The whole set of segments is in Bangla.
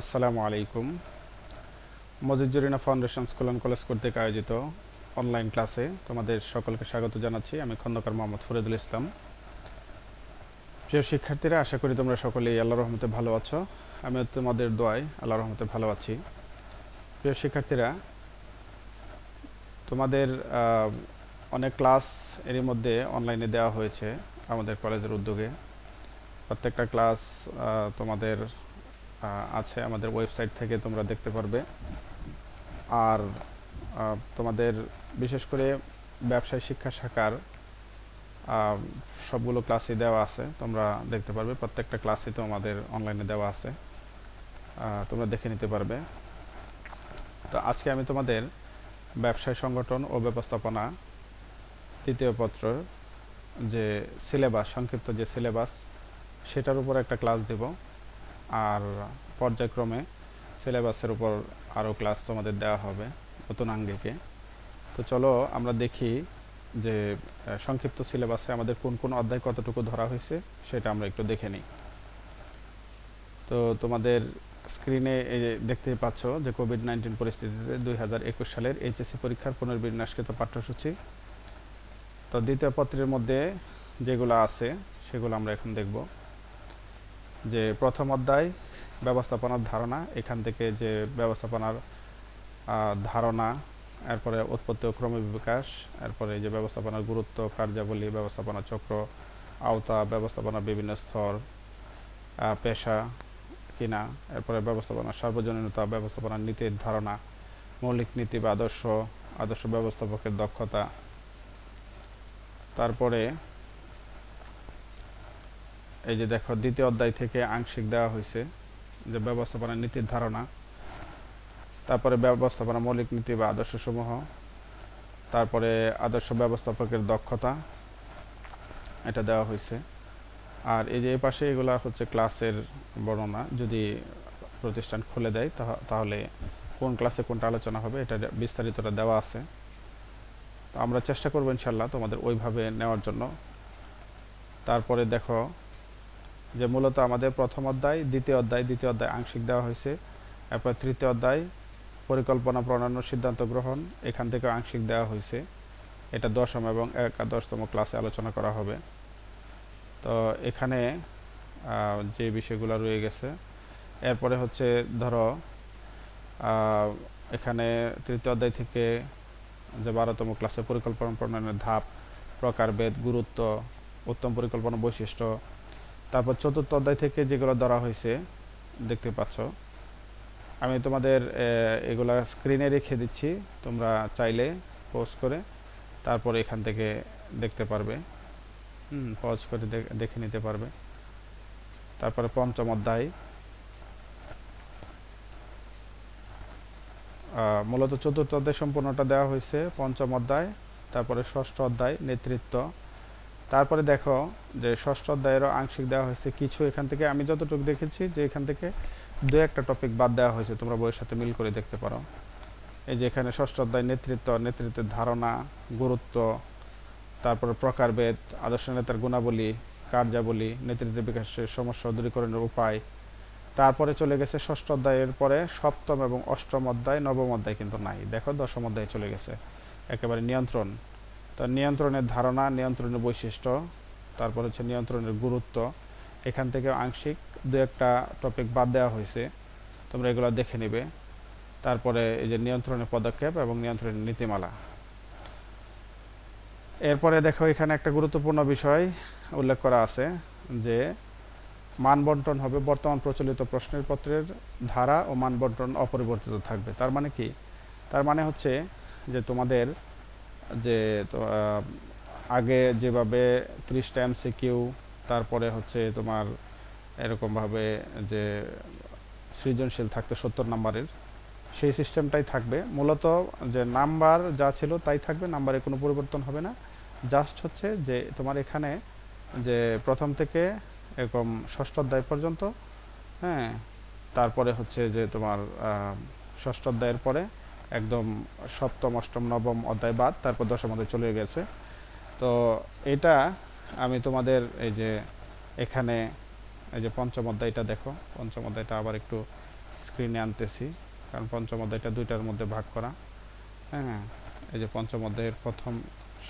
আসসালামু আলাইকুম। Majidurina foundation school and college কর্তৃক আয়োজিত অনলাইন ক্লাসে তোমাদের সকলকে স্বাগত জানাচ্ছি। আমি খন্দকার মোহাম্মদ ফরিদুল ইসলাম। প্রিয় শিক্ষার্থীরা, আশা করি তোমরা সকলেই আল্লাহ রহমতে ভালো আছো। আমি তোমাদের দোয়ায় আল্লাহ রহমতে ভালো আছি। প্রিয় শিক্ষার্থীরা, তোমাদের অনেক ক্লাস এরই মধ্যে অনলাইনে দেওয়া হয়েছে আমাদের কলেজের উদ্যোগে। প্রত্যেকটা ক্লাস তোমাদের আছে আমাদের ওয়েবসাইট থেকে তোমরা দেখতে পারবে। আর তোমাদের বিশেষ করে ব্যবসায় শিক্ষা শাখার সবগুলো ক্লাসই দেওয়া আছে, তোমরা দেখতে পারবে। প্রত্যেকটা ক্লাসই তো আমাদের অনলাইনে দেওয়া আছে। তোমরা দেখে নিতে পারবে। তো আজকে আমি তোমাদের ব্যবসায় সংগঠন ও ব্যবস্থাপনা তৃতীয় পত্র যে সিলেবাস সংক্ষিপ্ত যে সিলেবাস সেটার উপর একটা ক্লাস দেব। আর পর্যায়ক্রমে সিলেবাসের উপর আরও ক্লাস তোমাদের দেওয়া হবে নতুন আঙ্গিকে। তো চলো আমরা দেখি যে সংক্ষিপ্ত সিলেবাসে আমাদের কোন কোন অধ্যায় কতটুকু ধরা হয়েছে সেটা আমরা একটু দেখে নিই। তো তোমাদের স্ক্রিনে দেখতে পাচ্ছ যে কোভিড নাইন্টিন পরিস্থিতিতে দুই হাজার একুশ সালের এইচএসসি পরীক্ষার পুনর্বিন্যাসকৃত পাঠ্যসূচি। তো দ্বিতীয় পত্রের মধ্যে যেগুলো আছে সেগুলো আমরা এখন দেখব। যে প্রথম অধ্যায়, ব্যবস্থাপনার ধারণা, এখান থেকে যে ব্যবস্থাপনার ধারণা, এরপরে উৎপত্তি ও ক্রম বিকাশ, এরপরে যে ব্যবস্থাপনার গুরুত্ব, কার্যাবলী, ব্যবস্থাপনা চক্র, আওতা ব্যবস্থাপনার বিভিন্ন স্তর পেশা কিনা, এরপরে ব্যবস্থাপনা সার্বজনীনতা ব্যবস্থাপনার নীতির ধারণা, মৌলিক নীতি বা আদর্শ আদর্শ ব্যবস্থাপকের দক্ষতা। তারপরে এই যে দেখো, দ্বিতীয় অধ্যায় থেকে আংশিক দেওয়া হয়েছে যে ব্যবস্থাপনা নীতির ধারণা, তারপরে ব্যবস্থাপনা মৌলিক নীতি বা আদর্শ সমূহ তারপরে আদর্শ ব্যবস্থাপকের দক্ষতা, এটা দেওয়া হয়েছে। আর এই যে পাশে এগুলা হচ্ছে ক্লাসের বর্ণনা, যদি প্রতিষ্ঠান খুলে দেয়, তাহ- তাহলে কোন ক্লাসে কোনটা আলোচনা হবে, এটা বিস্তারিতটা দেওয়া আছে। তো আমরা চেষ্টা করব ইনশাল্লাহ তোমাদের ওইভাবে নেওয়ার জন্য। তারপরে দেখো যে মূলত আমাদের প্রথম অধ্যায়, দ্বিতীয় অধ্যায় দ্বিতীয় অধ্যায় আংশিক দেওয়া হয়েছে। এরপর তৃতীয় অধ্যায়, পরিকল্পনা, প্রণয়ন, সিদ্ধান্ত গ্রহণ, এখান থেকে আংশিক দেওয়া হয়েছে। এটা দশম এবং একাদশতম ক্লাসে আলোচনা করা হবে। তো এখানে যে বিষয়গুলো রয়ে গেছে, এরপরে হচ্ছে ধরো এখানে তৃতীয় অধ্যায় থেকে যে বারোতম ক্লাসে পরিকল্পনা, প্রণয়নের ধাপ প্রকারভেদ গুরুত্ব, উত্তম পরিকল্পনা, বৈশিষ্ট্য তারপর চতুর্থ অধ্যায় থেকে যেগুলো ধরা হয়েছে, দেখতে পাচ্ছ। আমি তোমাদের এগুলা স্ক্রিনে রেখে দিচ্ছি, তোমরা চাইলে পোস্ট করে তারপর এখান থেকে দেখতে পারবে। হুম পজ করে দেখে নিতে পারবে। তারপরে পঞ্চম অধ্যায়। মূলত চতুর্থ অধ্যায় সম্পূর্ণটা দেওয়া হয়েছে, পঞ্চম অধ্যায়, তারপরে ষষ্ঠ অধ্যায়, নেতৃত্ব। তারপরে দেখো যে ষষ্ঠ অধ্যায়েরও আংশিক দেওয়া হয়েছে কিছু। এখান থেকে আমি যতটুকু দেখেছি যে এখান থেকে দু একটা টপিক বাদ দেওয়া হয়েছে, তোমরা বইয়ের সাথে মিল করে দেখতে পারো। এই যে এখানে ষষ্ঠ অধ্যায় নেতৃত্ব, নেতৃত্বের ধারণা, গুরুত্ব, তারপরে প্রকারভেদ আদর্শ নেতার গুণাবলী, কার্যাবলী, নেতৃত্ব বিকাশের সমস্যা দূরীকরণের উপায়। তারপরে চলে গেছে ষষ্ঠ অধ্যায়ের পরে সপ্তম এবং অষ্টম অধ্যায়, নবম অধ্যায় কিন্তু নাই। দেখো দশম অধ্যায়ে চলে গেছে। একেবারে নিয়ন্ত্রণ। তো নিয়ন্ত্রণের ধারণা, নিয়ন্ত্রণের বৈশিষ্ট্য, তারপর হচ্ছে নিয়ন্ত্রণের গুরুত্ব। এখান থেকে আংশিক দু একটা টপিক বাদ দেওয়া হয়েছে, তোমরা এগুলো দেখে নিবে। তারপরে এই যে নিয়ন্ত্রণের পদক্ষেপ এবং নিয়ন্ত্রণের নীতিমালা। এরপরে দেখো, এখানে একটা গুরুত্বপূর্ণ বিষয় উল্লেখ করা আছে যে, মান বন্টন হবে বর্তমান প্রচলিত প্রশ্নের পত্রের ধারা ও মান বন্টন অপরিবর্তিত থাকবে। তার মানে কি? তার মানে হচ্ছে যে তোমাদের যে আগে যেভাবে ত্রিশটা এমসিকিউ তারপরে হচ্ছে তোমার এরকমভাবে যে সৃজনশীল থাকতো সত্তর নাম্বারের, সেই সিস্টেমটাই থাকবে। মূলত যে নাম্বার যা ছিল তাই থাকবে, নাম্বারে কোনো পরিবর্তন হবে না। জাস্ট হচ্ছে যে তোমার এখানে যে প্রথম থেকে এরকম ষষ্ঠ অধ্যায় পর্যন্ত হ্যাঁ তারপরে হচ্ছে যে তোমার ষষ্ঠ অধ্যায়ের পরে একদম সপ্তম, অষ্টম, নবম অধ্যায় বাদ, তারপর দশম অধ্যায় চলে গেছে। তো এটা আমি তোমাদের এই যে এখানে, এই যে পঞ্চম অধ্যায়টা দেখো। পঞ্চম অধ্যায়টা আবার একটু স্ক্রিনে আনতেছি, কারণ পঞ্চম অধ্যায়টা দুইটার মধ্যে ভাগ করা। হ্যাঁ এই যে পঞ্চম অধ্যায়ের প্রথম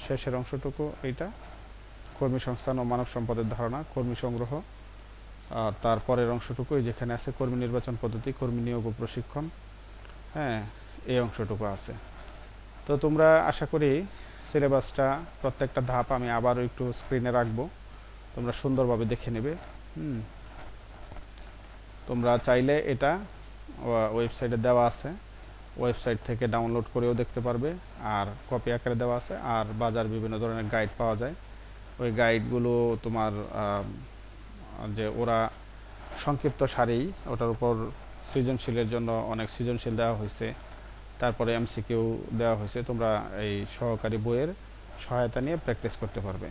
শেষের অংশটুকু, এইটা। কর্মী সংস্থান ও মানব সম্পদের ধারণা, কর্মী সংগ্রহ। আর তারপরের অংশটুকু এই যেখানে আছে কর্মী নির্বাচন পদ্ধতি, কর্মী নিয়োগ ও প্রশিক্ষণ। হ্যাঁ এই অংশটুকু আছে। তো তোমরা আশা করি সিলেবাসটা প্রত্যেকটা ধাপ আমি আবারও একটু স্ক্রিনে রাখব। তোমরা সুন্দরভাবে দেখে নেবে। হুম। তোমরা চাইলে এটা ওয়েবসাইটে দেওয়া আছে। ওয়েবসাইট থেকে ডাউনলোড করেও দেখতে পারবে। আর কপি আকারে দেওয়া আছে। আর বাজার বিভিন্ন ধরনের গাইড পাওয়া যায়। ওই গাইডগুলো তোমার যে ওরা সংক্ষিপ্ত সারেই ওটার উপর সৃজনশীলের জন্য অনেক সৃজনশীল দেওয়া হয়েছে তারপরে এমসিকিউ দেওয়া হয়েছে, তোমরা এই সহকারী বইয়ের সহায়তা নিয়ে প্র্যাকটিস করতে পারবে।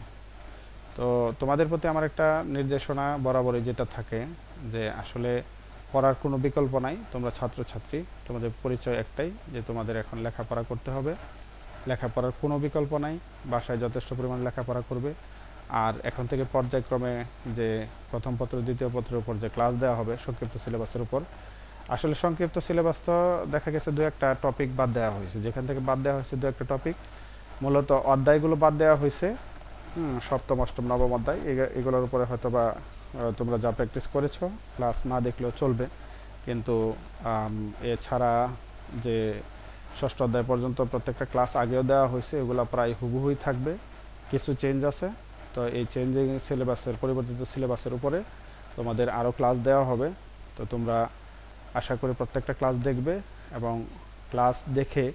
তো তোমাদের প্রতি আমার একটা নির্দেশনা বরাবরই যেটা থাকে, যে আসলে পড়ার কোনো বিকল্প নাই, তোমরা ছাত্রছাত্রী, তোমাদের পরিচয় একটাই, যে তোমাদের এখন লেখাপড়া করতে হবে। লেখাপড়ার কোনো বিকল্প নাই, বাসায় যথেষ্ট পরিমাণ লেখাপড়া করবে। আর এখন থেকে পর্যায়ক্রমে যে প্রথম পত্র, দ্বিতীয় পত্রের উপর যে ক্লাস দেওয়া হবে, সংক্ষিপ্ত সিলেবাসের উপর আসলে সংক্ষিপ্ত সিলেবাস তো দেখা গেছে দু একটা টপিক বাদ দেওয়া হয়েছে। যেখান থেকে বাদ দেওয়া হয়েছে দু একটা টপিক মূলত অধ্যায়গুলো বাদ দেওয়া হয়েছে। সপ্তম, অষ্টম, নবম অধ্যায়। এগ- এগুলোর উপরে হয়তো বা তোমরা যা প্র্যাকটিস করেছ ক্লাস না দেখলেও চলবে। কিন্তু এছাড়া যে ষষ্ঠ অধ্যায় পর্যন্ত প্রত্যেকটা ক্লাস আগেও দেওয়া হয়েছে, এগুলো প্রায় হুবহুই থাকবে। কিছু চেঞ্জ আছে। তো এই চেঞ্জিং সিলেবাসের পরিবর্তিত সিলেবাসের উপরে তোমাদের আরও ক্লাস দেওয়া হবে। তো তোমরা আশা করি প্রত্যেকটা ক্লাস দেখবে এবং ক্লাস দেখে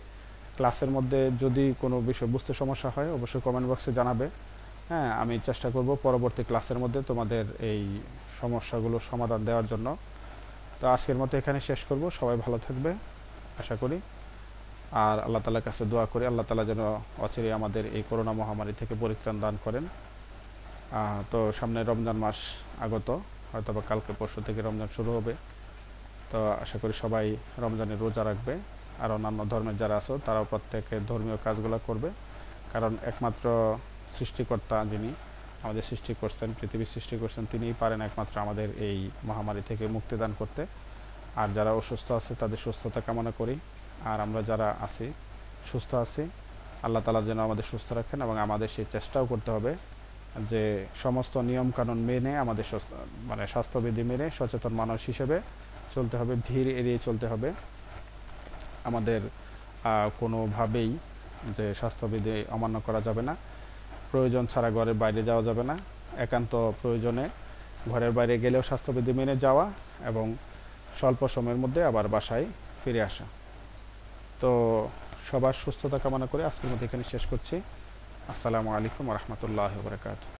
ক্লাসের মধ্যে যদি কোনো বিষয় বুঝতে সমস্যা হয়, অবশ্যই কমেন্ট বক্সে জানাবে। হ্যাঁ আমি চেষ্টা করব পরবর্তী ক্লাসের মধ্যে তোমাদের এই সমস্যাগুলোর সমাধান দেওয়ার জন্য। তো আজকের মতো এখানে শেষ করব। সবাই ভালো থাকবে, আশা করি। আর আল্লাহ তালার কাছে দোয়া করি, আল্লাহ তালা যেন অচিরে আমাদের এই করোনা মহামারী থেকে পরিত্রাণ দান করেন। তো সামনে রমজান মাস আগত হয়তো বা কালকে পরশু থেকে রমজান শুরু হবে। তো আশা করি সবাই রমজানের রোজা রাখবে। আর অন্যান্য ধর্মের যারা আছো, তারাও প্রত্যেকে ধর্মীয় কাজগুলো করবে। কারণ একমাত্র সৃষ্টিকর্তা যিনি আমাদের সৃষ্টি করছেন, পৃথিবীর সৃষ্টি করছেন, তিনিই পারেন একমাত্র আমাদের এই মহামারী থেকে মুক্তিদান করতে। আর যারা অসুস্থ আছে, তাদের সুস্থতা কামনা করি। আর আমরা যারা আছি, সুস্থ আছি, আল্লাহ তালা যেন আমাদের সুস্থ রাখেন এবং আমাদের সেই চেষ্টাও করতে হবে যে সমস্ত নিয়ম কানুন মেনে, আমাদের মানে স্বাস্থ্যবিধি মেনে সচেতন মানুষ হিসেবে চলতে হবে ভিড় এড়িয়ে চলতে হবে। আমাদের কোনোভাবেই যে স্বাস্থ্যবিধি অমান্য করা যাবে না। প্রয়োজন ছাড়া ঘরের বাইরে যাওয়া যাবে না। একান্ত প্রয়োজনে ঘরের বাইরে গেলেও স্বাস্থ্যবিধি মেনে যাওয়া এবং স্বল্প সময়ের মধ্যে আবার বাসায় ফিরে আসা। তো সবার সুস্থতা কামনা করে আজকের মধ্যে এখানে শেষ করছি। আসসালামু আলাইকুম রহমতুল্লাহ বরকাত